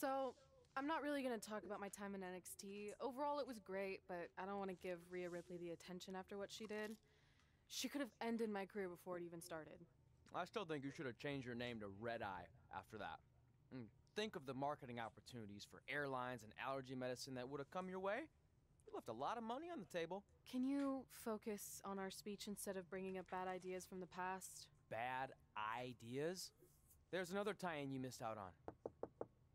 So, I'm not really gonna talk about my time in NXT. Overall, it was great, but I don't want to give Rhea Ripley the attention after what she did. She could have ended my career before it even started. I still think you should have changed your name to Red Eye after that. And think of the marketing opportunities for airlines and allergy medicine that would have come your way. You left a lot of money on the table. Can you focus on our speech instead of bringing up bad ideas from the past? Bad ideas? There's another tie-in you missed out on.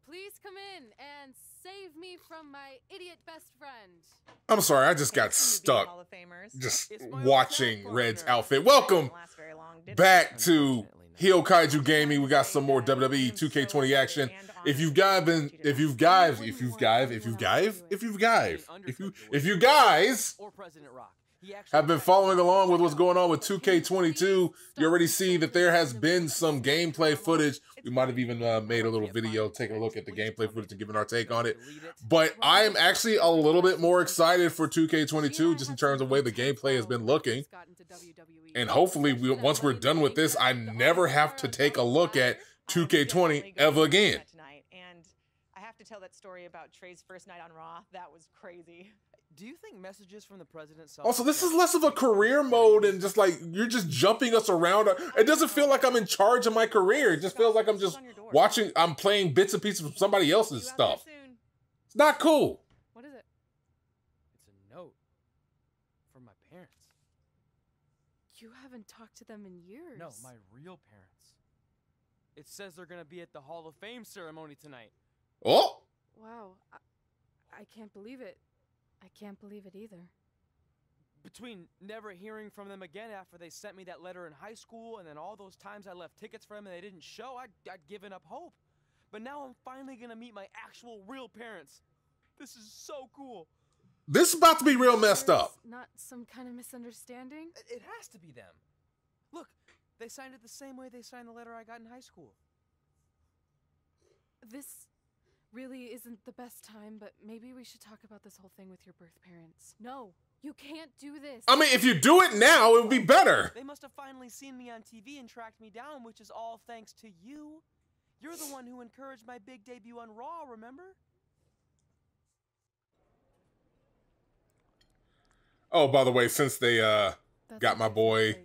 Please come in and save me from my idiot best friend. I'm sorry, I just got Soon to be stuck Hall of Famers. just watching Red's partner. outfit. Welcome Didn't last very long, did it? back to Heel Kaiju Gaming. We got some more WWE 2K20 action. If you've guys been, if you've guys, if you've guys, if you've guys, if you've guys, if you, if you guys Or President Rock. Have been following along with what's going on with 2K22, you already see that there has been some gameplay footage. We might have even uh, made a little video taking a look at the gameplay footage and giving our take on it. But I am actually a little bit more excited for 2K22 just in terms of the way the gameplay has been looking. And hopefully, we, once we're done with this, I never have to take a look at 2K20 ever again. And I have to tell that story about Trey's first night on Raw. That was crazy. Do you think messages from the president? Also, this is less of a career mode and just like you're just jumping us around. It doesn't feel like I'm in charge of my career. It just feels like I'm just watching, I'm playing bits and pieces of somebody else's See you out stuff. It's not cool. What is it? It's a note from my parents. You haven't talked to them in years. No, my real parents. It says they're gonna be at the Hall of Fame ceremony tonight. Oh, Wow. I, I can't believe it. I can't believe it either. Between never hearing from them again after they sent me that letter in high school, and then all those times I left tickets for them and they didn't show, I'd, I'd given up hope. But now I'm finally gonna meet my actual real parents. This is so cool. this is about to be real messed up. Not some kind of misunderstanding? It, it has to be them. Look, they signed it the same way they signed the letter I got in high school. This really isn't the best time, but maybe we should talk about this whole thing with your birth parents. No, you can't do this. I mean, if you do it now, it would be better. They must have finally seen me on TV and tracked me down, which is all thanks to you. You're the one who encouraged my big debut on Raw, remember? Oh, by the way, since they uh That's got my okay, boy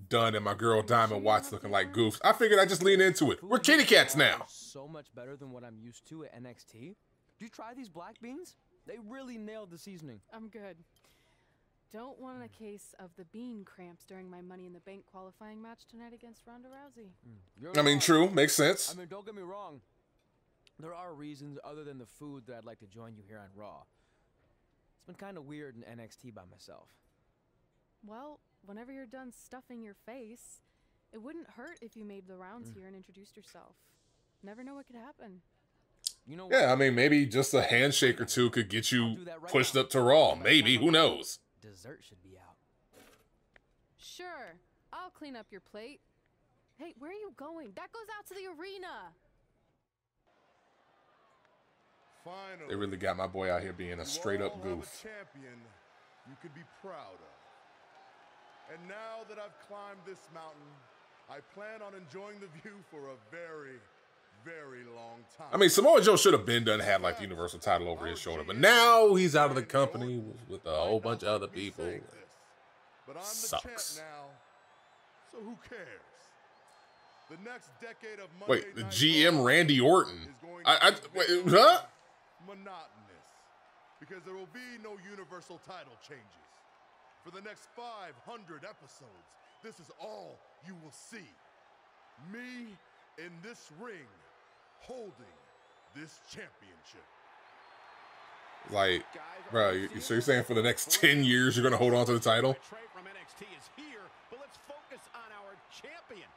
great. done and my girl Diamond Watts looking like goofs, I figured I'd just lean into it. We're kitty cats now. So much better than what I'm used to at NXT. Did you try these black beans? They really nailed the seasoning. I'm good. Don't want a case of the bean cramps during my Money in the Bank qualifying match tonight against Ronda Rousey. Mm. You're I mean, true, makes sense. I mean, don't get me wrong. There are reasons other than the food that I'd like to join you here on Raw. It's been kind of weird in NXT by myself. Well, whenever you're done stuffing your face, it wouldn't hurt if you made the rounds mm. here and introduced yourself. Never know what could happen. You know? Yeah, I mean, maybe just a handshake or two could get you pushed up to Raw. Maybe, who knows? Dessert should be out. Sure, I'll clean up your plate. Hey, where are you going? That goes out to the arena. Finally, They really got my boy out here being a straight up all a goof. champion you could be proud of. And now that I've climbed this mountain, I plan on enjoying the view for a very, very long time. I mean, Samoa Joe should have been done had like the Universal title over his oh, shoulder, but now he's out of the company with, a whole bunch of other people. This, but I'm Sucks. the champ now, so who cares? The next decade of Wait, the GM Randy Orton. is going I, I wait, huh? monotonous because there will be no universal title changes. For the next 500 episodes, this is all you will see. Me in this ring holding this championship. Like, bro, you, so you're saying for the next 10 years you're going to hold on to the title? From NXT is here, but let's focus on our champion.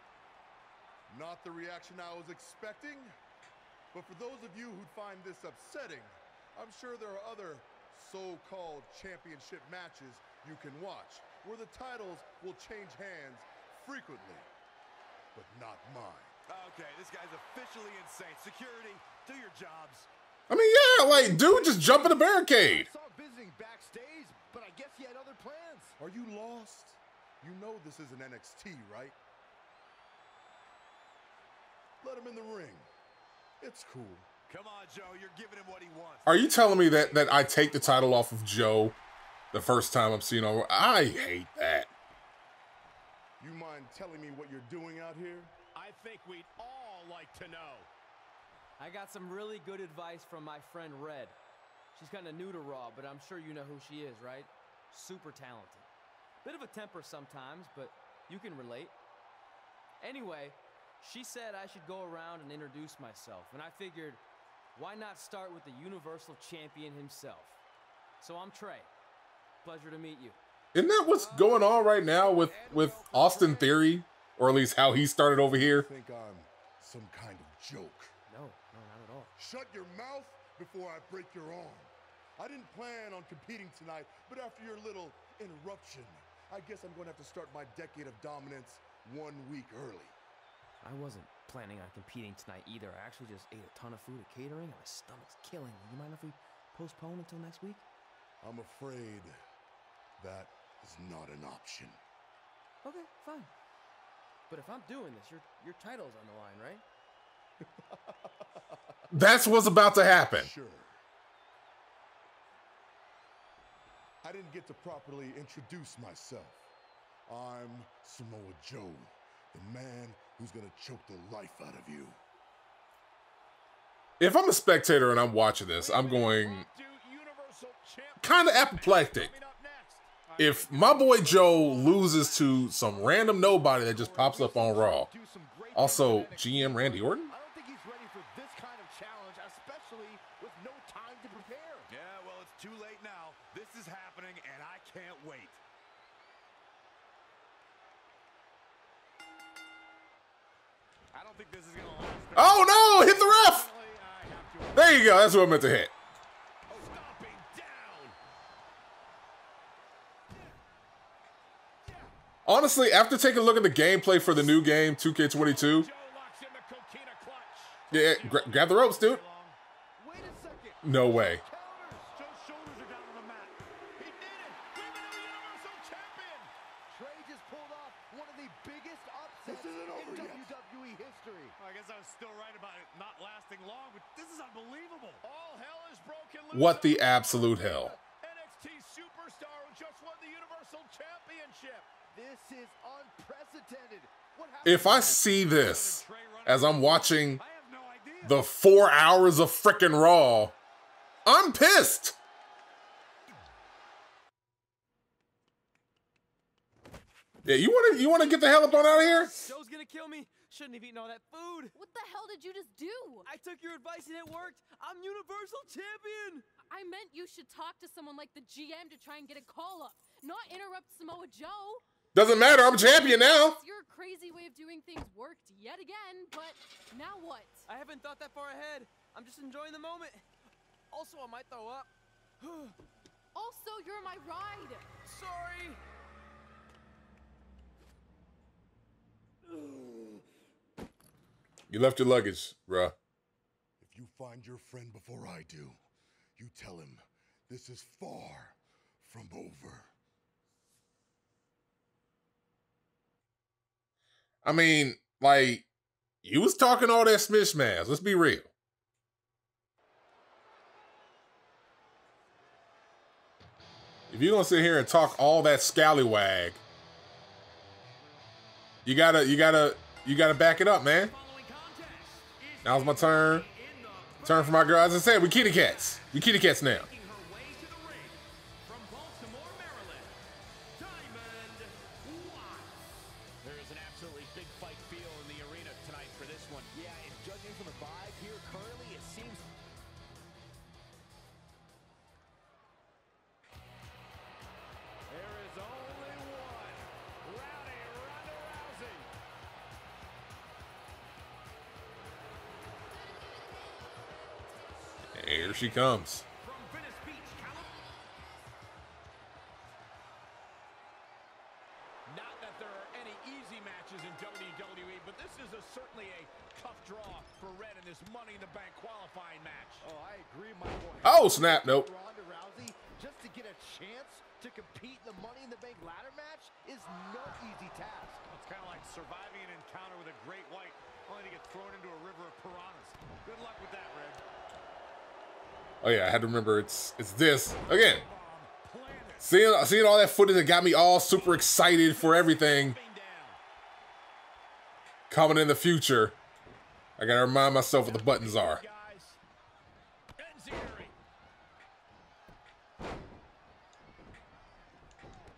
Not the reaction I was expecting, but for those of you who'd find this upsetting, I'm sure there are other so-called championship matches you can watch where the titles will change hands frequently, but not mine. Okay, this guy's officially insane. Security, do your jobs. I mean, yeah, like, dude, just jump in the barricade. saw visiting backstage, but I guess he had other plans. Are you lost? You know this is an NXT, right? Let him in the ring. It's cool. Come on, Joe. You're giving him what he wants. Are you telling me that that I take the title off of Joe the first time I'm seeing on? I hate that. You mind telling me what you're doing out here? I think we'd all like to know. I got some really good advice from my friend Red. She's kind of new to Raw, but I'm sure you know who she is, right? Super talented. Bit of a temper sometimes, but you can relate. Anyway, she said I should go around and introduce myself, and I figured, why not start with the Universal Champion himself? So I'm Trey. Pleasure to meet you. Isn't that what's going on right now with with Austin Theory, or at least how he started over here? think I'm some kind of joke. No, no, not at all. Shut your mouth before I break your arm. I didn't plan on competing tonight, but after your little interruption, I guess I'm going to have to start my decade of dominance one week early. I wasn't planning on competing tonight either. I actually just ate a ton of food at catering and my stomach's killing me. You mind if we postpone until next week? I'm afraid that is not an option. Okay, fine. But if I'm doing this, your your title's on the line, right? That's what's about to happen. Sure. I didn't get to properly introduce myself. I'm Samoa Joe, the man who's gonna choke the life out of you. If I'm a spectator and I'm watching this, I'm going kind of apoplectic. If my boy Joe loses to some random nobody that just pops up on Raw, also GM Randy Orton. I don't think he's ready for this kind of challenge, especially with no time to prepare. Yeah, well, it's too late now. This is happening, and I can't wait. I don't think this is gonna last. Oh no! Hit the ref. Finally, I have to There you go. That's what I meant to hit. stomping down. Honestly, after taking a look at the gameplay for the new game 2K22, Joe locks in the coquina clutch. yeah, gra- grab the ropes, dude. Wait a second. No way. What the absolute are If I see this as I'm watching I have no idea. the four hours of frickin' Raw, I'm pissed. Yeah, you want to you want to get the hell up on out of here? Joe's gonna kill me. Shouldn't have eaten all that food. What the hell did you just do? I took your advice and it worked. I'm Universal Champion. I meant you should talk to someone like the GM to try and get a call up, not interrupt Samoa Joe. Doesn't matter. I'm champion now. Your crazy way of doing things worked yet again, but now what? I haven't thought that far ahead. I'm just enjoying the moment. Also, I might throw up. Also, you're my ride. Sorry. You left your luggage, bruh. If you find your friend before I do, you tell him this is far from over. I mean, like, you was talking all that smish. Let's be real. If you're gonna sit here and talk all that scallywag, you gotta, you gotta, you gotta back it up, man. Now's my turn. Turn for my girl. As I said, we kitty cats. We kitty cats now. Qualifying match. Oh, I agree, my boy. Oh, snap, nope. Ronda Rousey, just to get a chance to compete in the Money in the Bank ladder match is no easy task. It's kind of like surviving an encounter with a great white, only to get thrown into a river of piranhas. Good luck with that, Red. Oh yeah, I had to remember it's it's this again. Seeing seeing all that footage that got me all super excited for everything coming in the future. I gotta remind myself what the buttons are.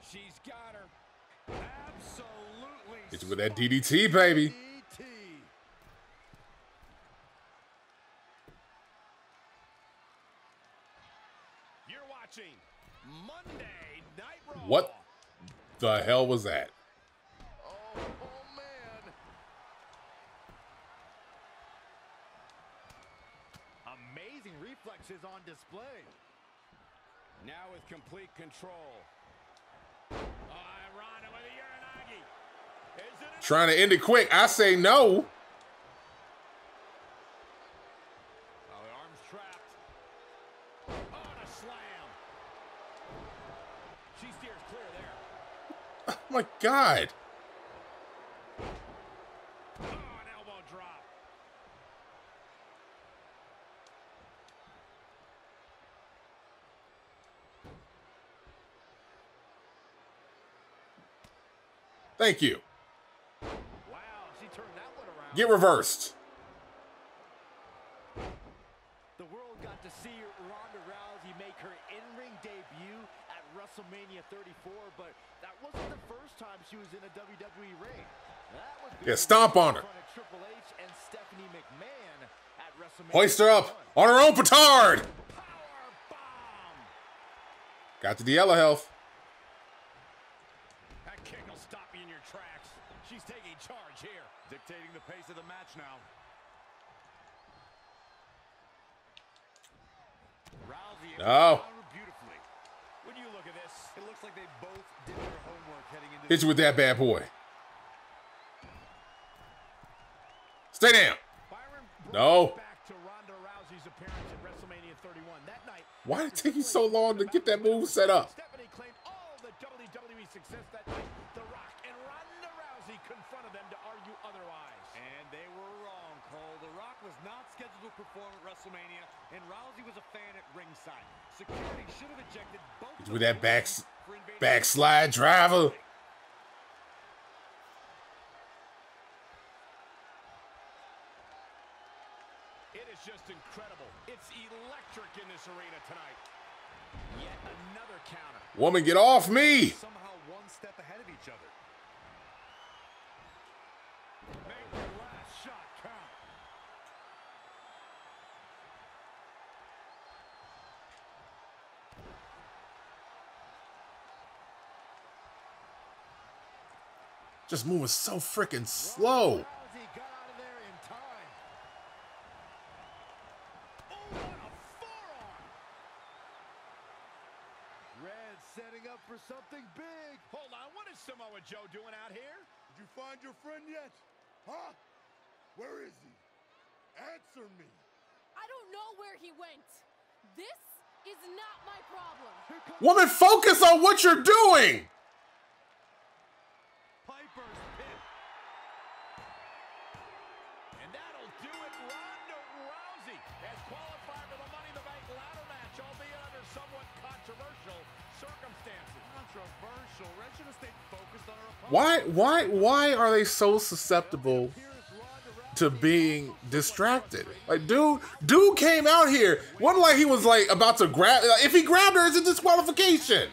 She's got her. Absolutely. You with that DDT, baby. DDT. You're watching Monday Night Raw. What the hell was that? Oh, man. Amazing reflexes on display. Now with complete control. Oh, Ronda with a Uranage. Trying to end it quick. I say no. Oh, the arm's trapped. Oh, and a slam. She steers clear there. Oh my god. Oh, an elbow drop. Thank you. Wow, she turned that one around. Get reversed. The world got to see Ronda Rousey make her in-ring debut at WrestleMania 34, but that wasn't the first time she was in a WWE ring. That was Yeah, stomp on her. in front of Triple H and Stephanie McMahon at WrestleMania Hoist her up on her own petard. Power bomb. Got to the yellow health. That kick will stop you in your tracks. She's taking charge here. Dictating the pace of the match now. Rousey able No. counter beautifully. When you look at this, it looks like they both did their homework heading into Hit you with that bad boy. Stay down. No. back to Ronda Rousey's appearance at WrestleMania 31. That night, Why did it take you so long to get that move set up? Stephanie claimed all the WWE success that night. The Rock and Ronda Rousey confronted them to argue otherwise. And they were wrong, Cole. The Rock was not scheduled perform at WrestleMania, and Rousey was a fan at ringside. Security should have ejected both Hit of you with that back backslide driver. It is just incredible. It's electric in this arena tonight. Yet another counter. Woman, get off me. Somehow one step ahead of each other. Make your last shot count. Just moving so freaking slow. Rousey got out of there in time. Oh, what a forearm! Red setting up for something big. Hold on, what is Samoa Joe doing out here? Did you find your friend yet? Huh? Where is he? Answer me. I don't know where he went. This is not my problem. Woman, focus on what you're doing. Piper's pit. And that'll do it. Ronda Rousey has qualified for the Money in the Bank ladder match, albeit under somewhat controversial circumstances. Controversial. Red should have stayed focused on her opponent. Why why why are they so susceptible to being distracted? Like dude dude came out here. Wasn't like he was like about to grab if he grabbed her, it's a disqualification.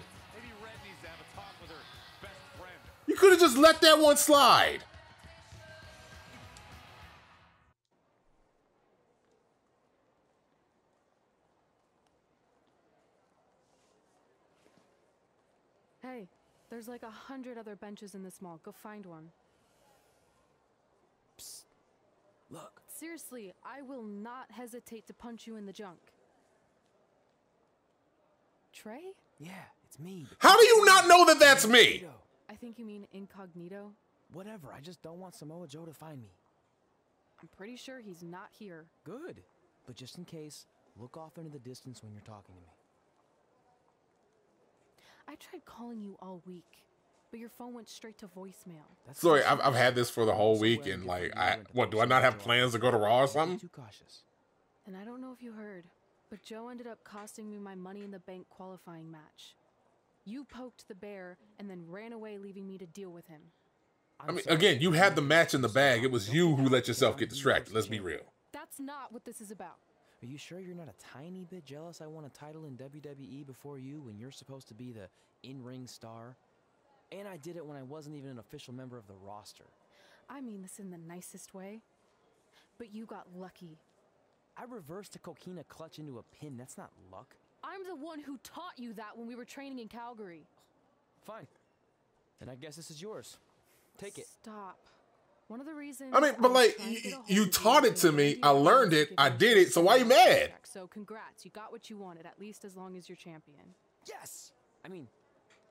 Just let that one slide. Hey, there's like a hundred other benches in this mall. Go find one. Look. Seriously, I will not hesitate to punch you in the junk. Trey? Yeah, it's me. How do you not know that that's me? Incognito. I think you mean incognito. Whatever, I just don't want Samoa Joe to find me. I'm pretty sure he's not here. Good. But just in case, look off into the distance when you're talking to me. I tried calling you all week, but your phone went straight to voicemail. That's Sorry, I've, I've had this for the whole week, and like, I what do I not have plans to go to Raw or Don't something? Too cautious. And I don't know if you heard, But Joe ended up costing me my money in the bank qualifying match. You poked the bear and then ran away, leaving me to deal with him. I mean, again, you had the match in the bag. It was you who let yourself get distracted. Let's be real. That's not what this is about. Are you sure you're not a tiny bit jealous I won a title in WWE before you when you're supposed to be the in ring star? And I did it when I wasn't even an official member of the roster. I mean this in the nicest way. But you got lucky. I reversed a coquina clutch into a pin. That's not luck. I'm the one who taught you that when we were training in Calgary. Fine. Then I guess this is yours. Take it. Stop. One of the reasons I mean, but was like, trying to y- get a hold you taught it to me. I learned it. I did it. So why are you mad? So congrats, you got what you wanted, at least as long as you're champion. Yes! I mean,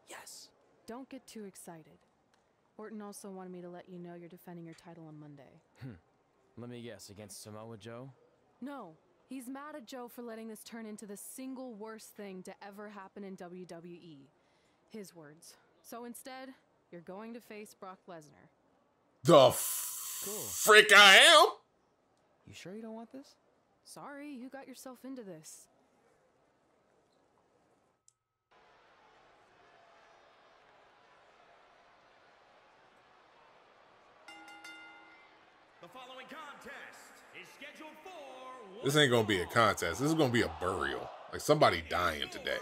yes. Don't get too excited. Orton also wanted me to let you know you're defending your title on Monday. Hmm. Let me guess, against Samoa Joe? No, he's mad at Joe for letting this turn into the single worst thing to ever happen in WWE. His words. So instead, you're going to face Brock Lesnar. The f- frick I am. You sure you don't want this? Sorry, you got yourself into this. This ain't gonna be a contest. This is gonna be a burial. Like somebody dying today.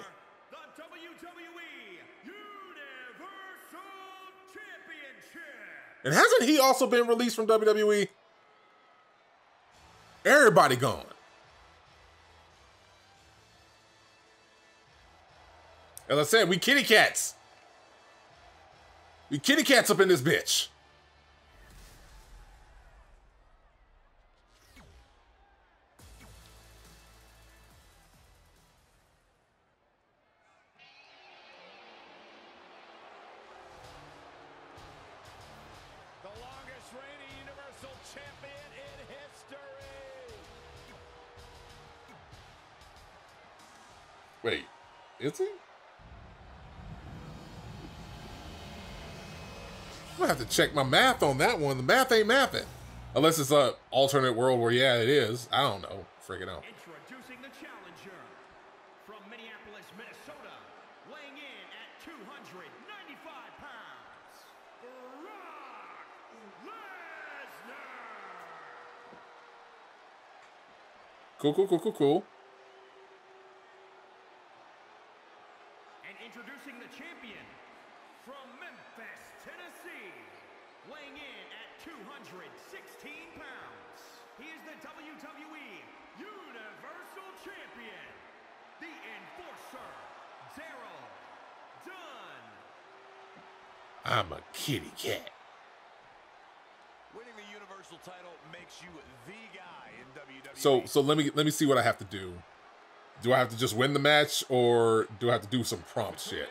And hasn't he also been released from WWE? Everybody gone. As I said, we kitty cats. We kitty cats up in this bitch. Check my math on that one. The math ain't mathing. Unless it's a alternate world where, yeah, it is. I don't know. Freaking out. Introducing the challenger from Minneapolis, Minnesota, weighing in at 295 pounds, Brock Lesnar. Cool, cool, cool, cool, cool. So, so let me let me see what I have to do. Do I have to just win the match, or do I have to do some prompt shit?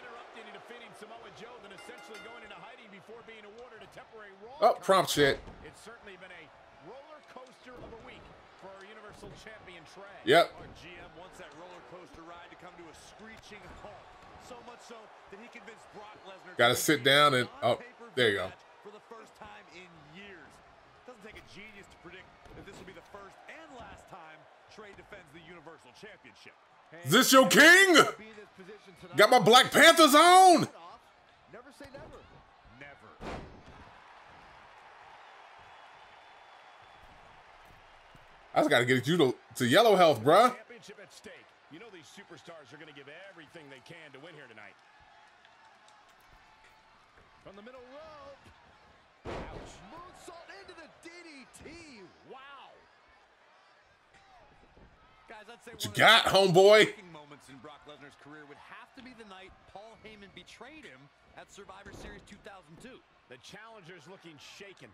Oh, prompt shit. It's certainly been a roller coaster of a week for our Universal Champion Trey. Yep. Our GM wants that roller coaster ride to come to a screeching halt. So much so that he convinced Brock Lesnar. Gotta sit down and- oh, there you go. For the first time in years. Doesn't take a genius to predict that this will be the first and last time Trey defends the Universal Championship. Is this your king? Got my Black Panthers on. Never say never. Never. I just gotta get you to, to yellow health, bruh. Championship at stake. You know these superstars are going to give everything they can to win here tonight. From the middle rope. Ouch. Moonsault into the DDT. Wow. Guys, I'd say What you one of the got, most homeboy? moments in Brock Lesnar's career would have to be the night Paul Heyman betrayed him at Survivor Series 2002. The challenger's looking shaken.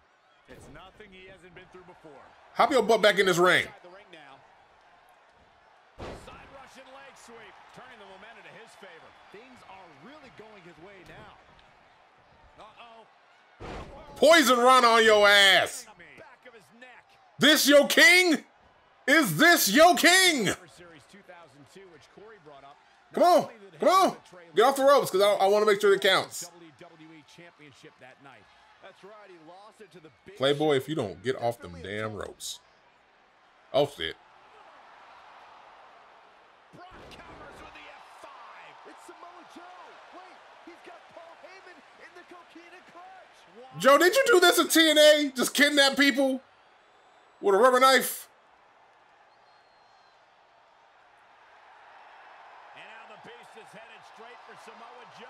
It's nothing he hasn't been through before. Hop your butt back in this ring. The ring now. Side Russian leg sweep, turning the momentum to his favor. Things are really going his way now. Uh-oh. Poison run on your ass. Back of his neck. This your king? Is this your king? Survivor Series 2002, which Corey brought up. Come on, come on. Get off the ropes, because I, I want to make sure it counts. WWE Championship that night. That's right. He lost it to the big Playboy, if you don't get off them damn ropes. Oh shit. Brock counters with the F5. It's Samoa Joe. Wait, he's got Paul Heyman in the coquina clutch. What? Joe, did you do this in TNA? Just kidnap people with a rubber knife? And now the beast is headed straight for Samoa Joe.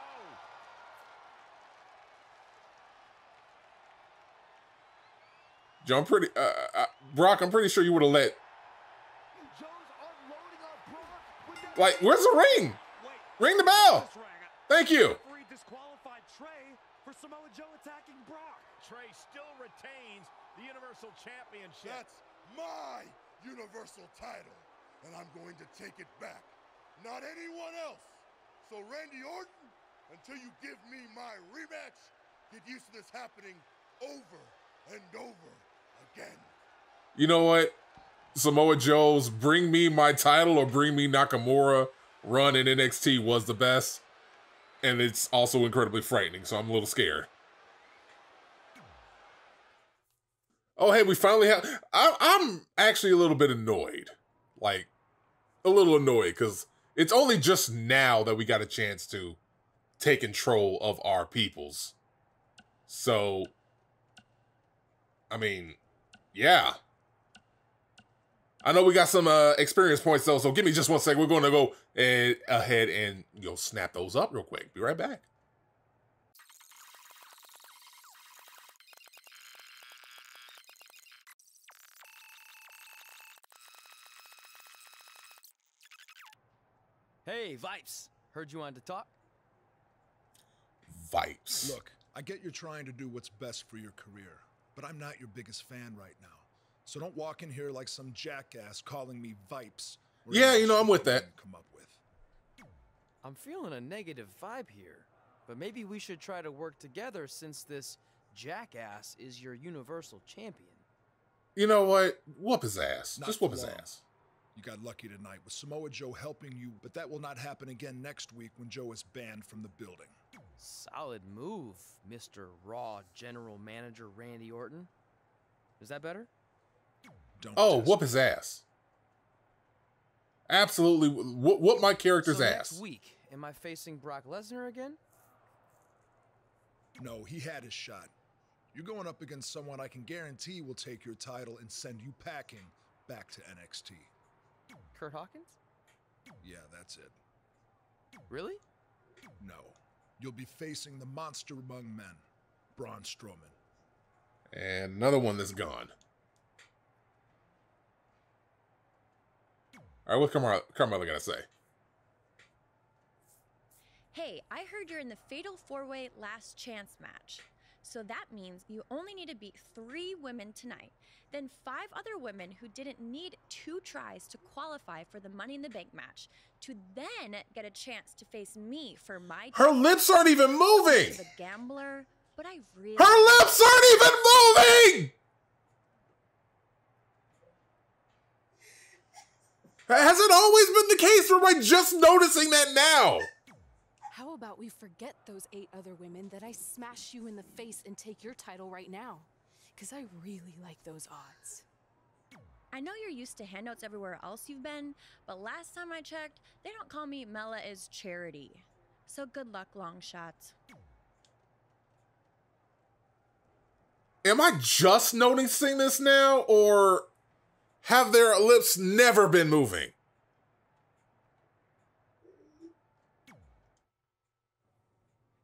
Joe, I'm pretty, uh, uh, Brock, I'm pretty sure you would have let, Joe's unloading on Brock with that like, where's the ring? Ring the bell. Thank you. referee disqualified Trey for Samoa Joe attacking Brock. Trey still retains the Universal Championship. That's my Universal title, and I'm going to take it back. Not anyone else. So, Randy Orton, until you give me my rematch, get used to this happening over and over again. You know what? Samoa Joe's bring me my title or bring me Nakamura run in NXT was the best. And it's also incredibly frightening, so I'm a little scared. Oh, hey, we finally have. I, I'm actually a little bit annoyed. Like, a little annoyed because it's only just now that we got a chance to take control of our peoples. So, I mean, yeah. I know we got some uh, experience points though, so give me just one second. We're going to go uh, ahead and you know snap those up real quick. Be right back. Hey, Vipes. Heard you wanted to talk? Vipes. Look, I get you're trying to do what's best for your career, but I'm not your biggest fan right now. So don't walk in here like some jackass calling me Vipes. Yeah, you know, I'm with that. Come up with. I'm feeling a negative vibe here, but maybe we should try to work together since this jackass is your Universal Champion. You know what? Whoop his ass. Not Just whoop his long. ass. You got lucky tonight with Samoa Joe helping you, but that will not happen again next week when Joe is banned from the building. Solid move, Mr. Raw General Manager Randy Orton. Is that better? Don't Oh, test whoop me. his ass. Absolutely. Whoop, whoop my character's so ass. next week, am I facing Brock Lesnar again? No, he had his shot. You're going up against someone I can guarantee will take your title and send you packing back to NXT. Curt Hawkins? Yeah, that's it. Really? No. You'll be facing the monster among men, Braun Strowman. And another one that's gone. All right, what's Carmella, Carmella got to say? Hey, I heard you're in the Fatal Four Way Last Chance match. So that means you only need to beat three women tonight, then five other women who didn't need two tries to qualify for the Money in the Bank match, to then get a chance to face me for my Her lips aren't even moving. the gambler. But I really Her lips aren't even moving. Has it always been the case, or am I just noticing that now? How about we forget those eight other women that I smash you in the face and take your title right now? Because I really like those odds. I know you're used to handouts everywhere else you've been, but last time I checked, they don't call me Mella is charity. So good luck, long shots. Am I just noticing this now, or have their lips never been moving?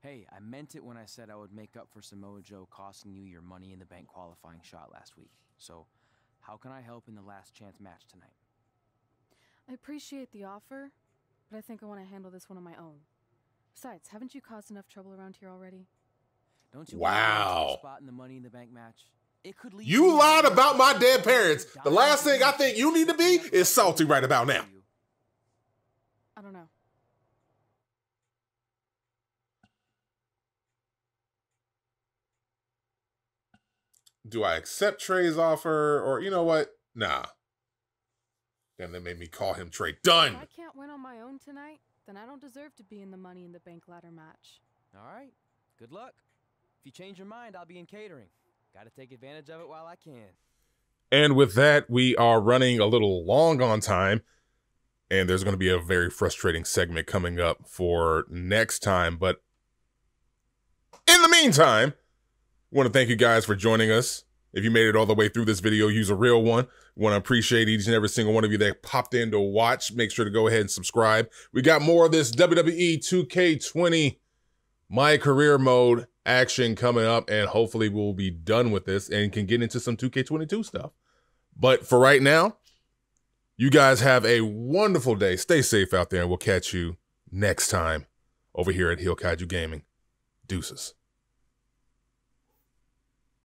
Hey, I meant it when I said I would make up for Samoa Joe costing you your Money in the Bank qualifying shot last week. So, how can I help in the last chance match tonight? I appreciate the offer, but I think I want to handle this one on my own. Besides, haven't you caused enough trouble around here already? Don't you want to get a Wow. spot in the Money in the Bank match? It could lead You lied about my dead parents. The last thing I think you need to be is salty right about now. I don't know. Do I accept Trey's offer, or you know what? Nah. Then they made me call him Trey. Done. If I can't win on my own tonight, then I don't deserve to be in the Money in the Bank ladder match. All right. Good luck. If you change your mind, I'll be in catering. Got to take advantage of it while I can. And with that, we are running a little long on time. and there's going to be a very frustrating segment coming up for next time. But in the meantime, I want to thank you guys for joining us. If you made it all the way through this video, use a real one. We want to appreciate each and every single one of you that popped in to watch. Make sure to go ahead and subscribe. We got more of this WWE 2K20 My Career Mode action coming up, and hopefully we'll be done with this and can get into some 2K22 stuff. But for right now, you guys have a wonderful day. Stay safe out there, and we'll catch you next time over here at Heel Kaiju Gaming. Deuces.